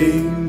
Amen.